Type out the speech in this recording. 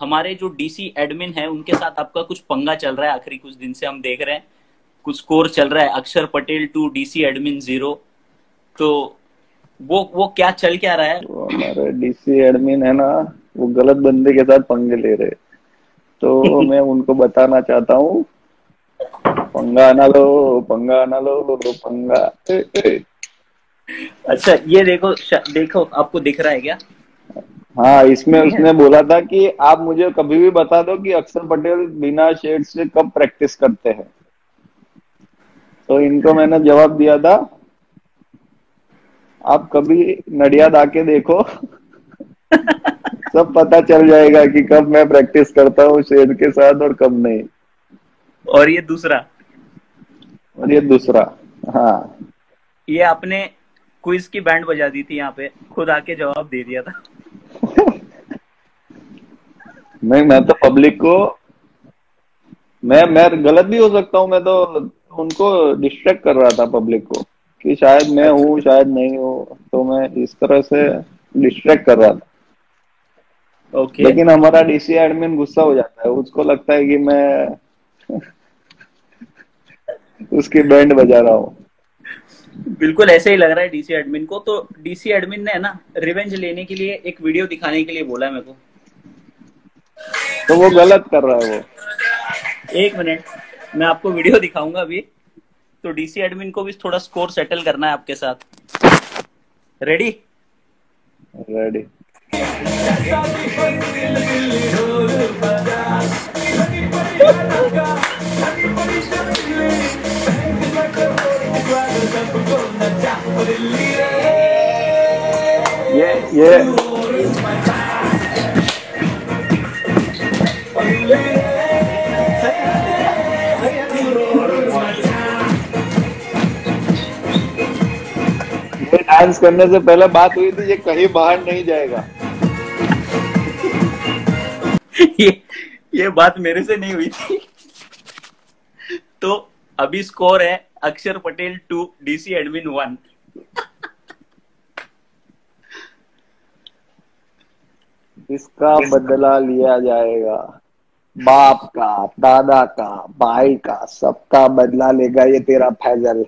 हमारे जो DC admin है उनके साथ आपका कुछ पंगा चल रहा है आखिरी कुछ दिन से हम देख रहे हैं। कुछ स्कोर चल रहा है Akshar Patel two DC admin zero तो वो वो क्या चल क्या रहा है? हमारे डीसी एडमिन है ना वो गलत बंदे के साथ पंगे ले रहे। तो मैं उनको बताना चाहता हूँ पंगा ना लो पंगा ना लो पंगा। ए, ए। अच्छा ये देखो देखो आपको दिख रहा है क्या? हाँ इसमें उसने बोला था कि आप मुझे कभी भी बता दो कि अक्षर पटेल बिना शेड से कब प्रैक्टिस करते हैं। तो इनको मैंने जवाब दिया था आप कभी नडियाद आके देखो। सब पता चल जाएगा कि कब मैं प्रैक्टिस करता हूँ शेड के साथ और कब नहीं। और ये दूसरा? और ये दूसरा हाँ। ये आपने क्विज की बैंड बजा दी थी यहाँ पे खुद आके जवाब दे दिया था। नहीं मैं तो पब्लिक को मैं मैं गलत भी हो सकता हूँ मैं तो उनको डिस्ट्रैक्ट कर रहा था पब्लिक को कि शायद मैं हूँ शायद नहीं हूँ तो मैं इस तरह से डिस्ट्रैक्ट कर रहा था। ओके लेकिन हमारा डीसी एडमिन गुस्सा हो जाता है उसको लगता है कि मैं उसकी बैंड बजा रहा हूँ। बिल्कुल ऐसे ही लग रहा है डीसी एडमिन को तो डीसी एडमिन ने ना रिवेंज लेने के लिए एक वीडियो दिखाने के लिए बोला है मेरे को। तो वो गलत कर रहा है वो। एक मिनट मैं आपको वीडियो दिखाऊँगा अभी। तो डीसी एडमिन को भी थोड़ा स्कोर सेटल करना है आपके साथ। रेडी रेडी ये ये। ये डांस करने से पहले बात हुई थी ये कहीं बाहर नहीं जाएगा। ये ये बात मेरे से नहीं हुई थी। तो अभी स्कोर है Akshar Patel two DC admin one इसका बदला लिया जाएगा। बाप का दादा का भाई का सबका बदला लेगा ये तेरा फैजल।